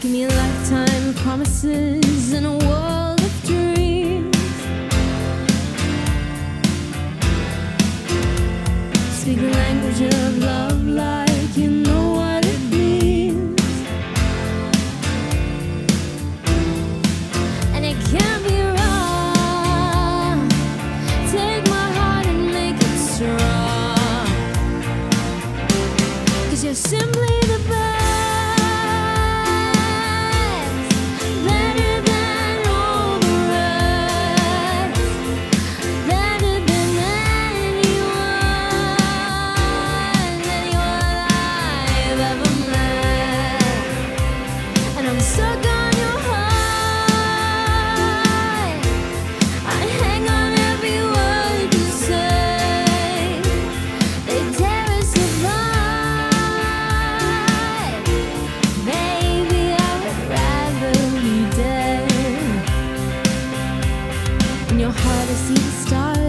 Give me lifetime promises and a world of dreams. Speak the language of love like you know what it means. And it can't be wrong. Take my heart and make it strong. Cause you're simply the best. I to see the stars.